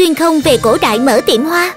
Xuyên không về cổ đại mở tiệm hoa.